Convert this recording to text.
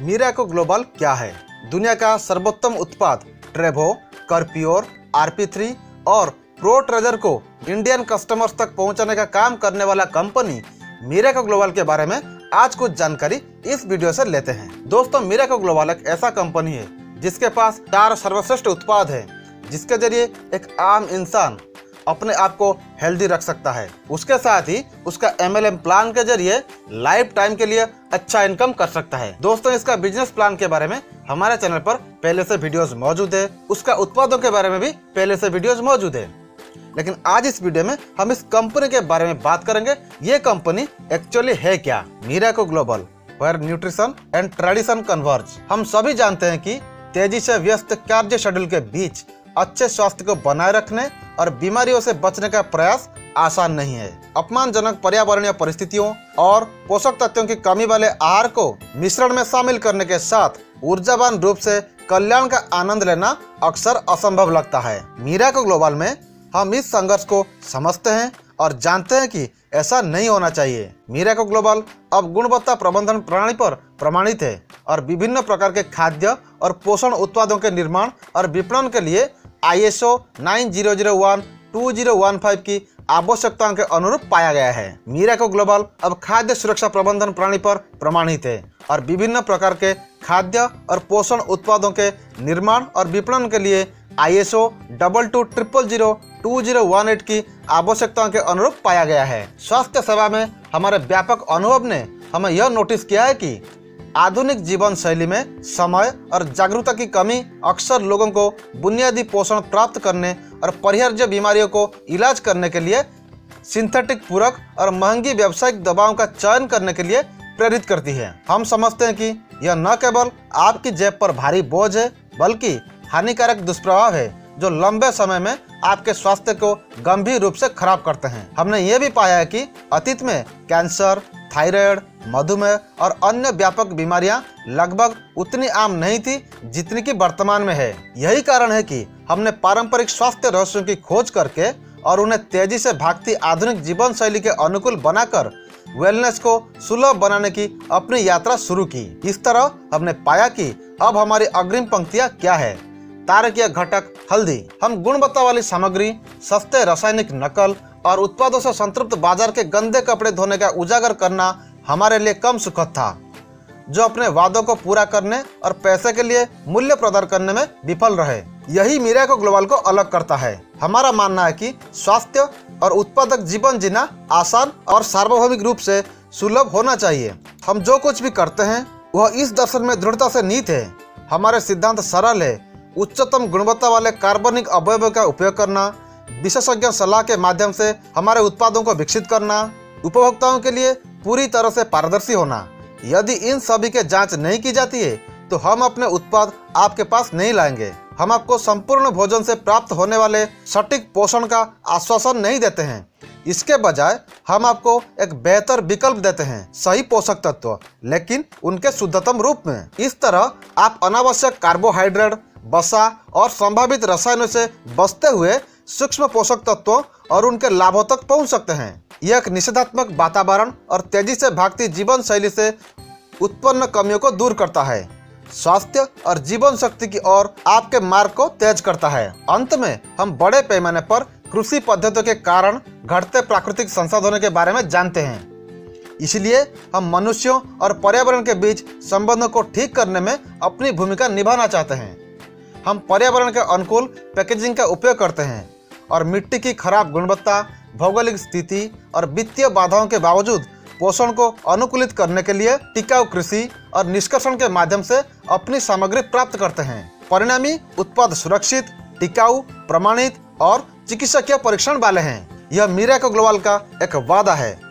मीराको global क्या है? दुनिया का सर्वोत्तम उत्पाद, ट्रेवो, करप्योर, आरपी और प्रो ट्रेजर को इंडियन कस्टमर्स तक पहुँचाने का काम करने वाला कंपनी मीराको ग्लोबल के बारे में आज कुछ जानकारी इस वीडियो से लेते हैं। दोस्तों मीराको ग्लोबल एक ऐसा कंपनी है जिसके पास चार सर्वश्रेष्ठ उत्पाद है, जिसके ज़रिए एक आम इंसान अपने आप को हेल्दी रख सकता है। उसके साथ ही उसका एमएलएम प्लान के ज़रिए लाइफ टाइम के लिए अच्छा इनकम कर सकता है। दोस्तों, इसका बिज़नेस प्लान के बारे में हमारे चैनल पर पहले से वीडियोस मौजूद है। उसका उत्पादों के बारे में भी पहले से वीडियोस मौजूद है। लेकिन आज इस वीडियो में हम इस कंपनी के बारे में बात करेंगे। ये कंपनी एक्चुअली है क्या? मीरा को global where nutrition and tradition converge हम सभी जानते हैं कि तेज़ी से व्यस्त कार्य शेड्यूल के बीच अच्छे स्वास्थ्य को बनाए रखने और बीमारियों से बचने का प्रयास आसान नहीं है। अपमानजनक पर्यावरणीय परिस्थितियों और पोषक तत्वों की कमी वाले आहार को मिश्रण में शामिल करने के साथ ऊर्जावान रूप से कल्याण का आनंद लेना अक्सर असंभव लगता है। मीरा को ग्लोबल में हम इस संघर्ष को समझते हैं और जानते हैं कि ऐसा नहीं होना चाहिए। मीरा को ग्लोबल अब गुणवत्ता प्रबंधन प्रणाली पर प्रमाणित है और विभिन्न प्रकार के खाद्य और पोषण उत्पादों के निर्माण और विपणन के लिए आईएसओ 9001 2015 की आवश्यकताओं के अनुरूप पाया गया है। मीरा को ग्लोबल अब खाद्य सुरक्षा प्रबंधन प्रणाली पर प्रमाणित है और विभिन्न प्रकार के खाद्य और पोषण उत्पादों के निर्माण और विपणन के लिए I ISO double two triple zero two zero one eight की आवश्यकताओं के अनुरूप पाया गया है। स्वास्थ्य सेवा में हमारे व्यापक अनुभव ने हमें यह नोटिस किया है कि आधुनिक जीवन शैली में समय और जागरूकता की कमी अक्सर लोगों को बुनियादी पोषण प्राप्त करने और परिहार्य बीमारियों को इलाज करने के लिए, सिंथेटिक पूरक और महँगी व्यावसायिक दवाओं का चयन करने के लिए प्रेरित करती है। हम समझते हैं कि यह न केवल आपकी जेब पर भारी बोझ है, बल्कि हानिकारक दुष्प्रभाव है, जो लंबे समय में आपके स्वास्थ्य को गंभीर रूप से खराब करते हैं। हमने ये भी पाया है कि अतीत में कैंसर थायराइड, मधुमेह और अन्य व्यापक बीमारियाँ लगभग उतनी आम नहीं थी जितनी की वर्तमान में है। यही कारण है कि हमने पारंपरिक स्वास्थ्य रहस्यों की खोज करके और उन्हें तेज़ी से भागती आधुनिक जीवन शैली के अनुकूल बनाकर वेलनेस को सुलभ बनाने की अपनी यात्रा शुरू की। इस तरह हमने पाया कि अब हमारी अग्रिम पंक्तियाँ क्या है। तारकीय घटक, हल्दी। हम गुणवत्ता वाली सामग्री, सस्ते रासायनिक नकल और उत्पादों से संतृप्त बाज़ार के गंदे कपड़े धोने का उजागर करना हमारे लिए कम सुखद था, जो अपने वादों को पूरा करने और पैसे के लिए मूल्य प्रदान करने में विफल रहे। यही मीरा को ग्लोबल को अलग करता है। हमारा मानना है कि स्वास्थ्य और उत्पादक जीवन जीना आसान और सार्वभौमिक रूप से सुलभ होना चाहिए। हम जो कुछ भी करते हैं, वह इस दर्शन में दृढ़ता से नीत है। हमारे सिद्धांत सरल है। उच्चतम गुणवत्ता वाले कार्बनिक अवयव का उपयोग करना, विशेषज्ञ सलाह के माध्यम से हमारे उत्पादों को विकसित करना, उपभोक्ताओं के लिए पूरी तरह से पारदर्शी होना। यदि इन सभी के जाँच नहीं की जाती है तो हम अपने उत्पाद आपके पास नहीं लाएँगे। हम आपको संपूर्ण भोजन से प्राप्त होने वाले सटीक पोषण का आश्वासन नहीं देते हैं। इसके बजाय हम आपको एक बेहतर विकल्प देते हैं, सही पोषक तत्व, लेकिन उनके शुद्धतम रूप में। इस तरह आप अनावश्यक कार्बोहाइड्रेट बसा और संभावित रसायनों से बचते हुए सूक्ष्म पोषक तत्वों और उनके लाभों तक पहुँच सकते हैं। यह एक निषेधात्मक वातावरण और तेज़ी से भागती जीवन शैली से उत्पन्न कमियों को दूर करता है। स्वास्थ्य और जीवन शक्ति की ओर आपके मार्ग को तेज करता है। अंत में हम बड़े पैमाने पर कृषि पद्धतियों के कारण घटते प्राकृतिक संसाधनों के बारे में जानते हैं। इसलिए हम मनुष्यों और पर्यावरण के बीच संबंधों को ठीक करने में अपनी भूमिका निभाना चाहते हैं। हम पर्यावरण के अनुकूल पैकेजिंग का उपयोग करते हैं और मिट्टी की खराब गुणवत्ता, भौगोलिक स्थिति और वित्तीय बाधाओं के बावजूद पोषण को अनुकूलित करने के लिए टिकाऊ कृषि और निष्कर्षण के माध्यम से अपनी सामग्री प्राप्त करते हैं। परिणामी उत्पाद सुरक्षित, टिकाऊ, प्रमाणित और चिकित्सकीय परीक्षण वाले हैं। यह मीरा को ग्लोबल का एक वादा है।